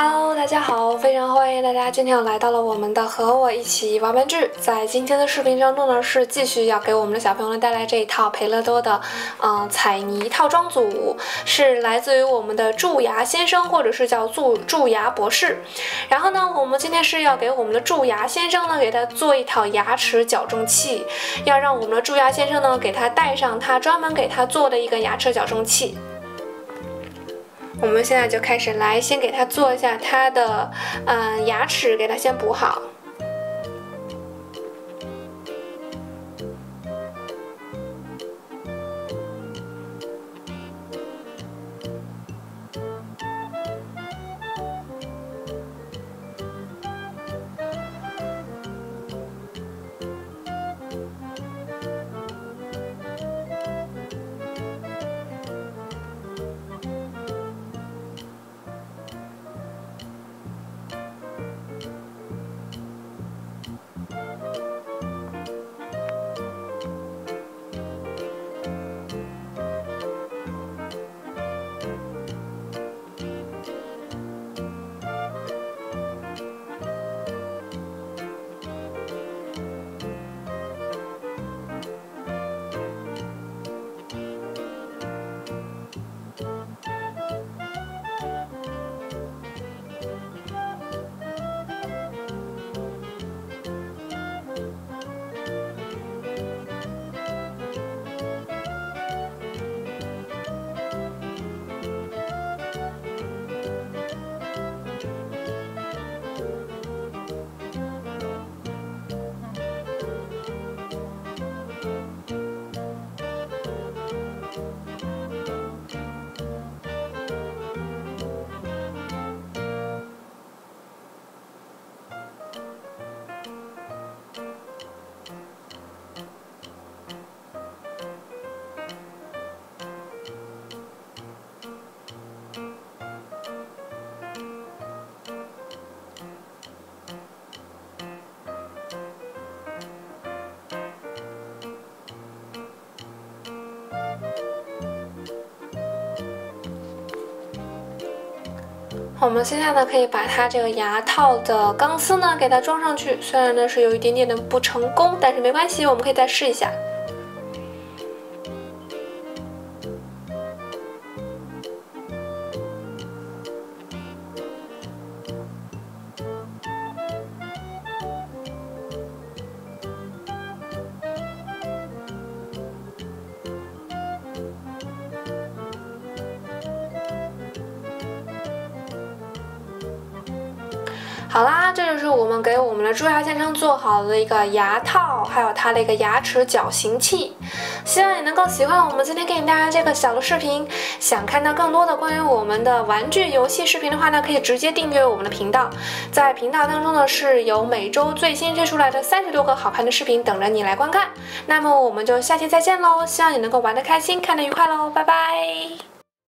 Hello，大家好，非常欢迎大家今天又来到了我们的和我一起玩玩具。在今天的视频当中呢，是继续要给我们的小朋友们带来这一套培乐多的嗯彩泥套装组，是来自于我们的蛀牙先生，或者是叫蛀蛀牙博士。然后呢，我们今天是要给我们的蛀牙先生呢，给他做一套牙齿矫正器，要让我们的蛀牙先生呢，给他带上他专门给他做的一个牙齿矫正器。我们现在就开始来，先给他做一下他的，嗯，牙齿，给他先补好。我们现在呢，可以把它这个牙套的钢丝呢，给它装上去。虽然呢是有一点点的不成功，但是没关系，我们可以再试一下。好啦，这就是我们给我们的蛀牙先生做好的一个牙套，还有它的一个牙齿矫形器。希望你能够喜欢我们今天给你带来这个小的视频。想看到更多的关于我们的玩具游戏视频的话呢，可以直接订阅我们的频道。在频道当中呢，是有每周最新推出来的三十多个好看的视频等着你来观看。那么我们就下期再见喽！希望你能够玩得开心，看得愉快喽！拜拜。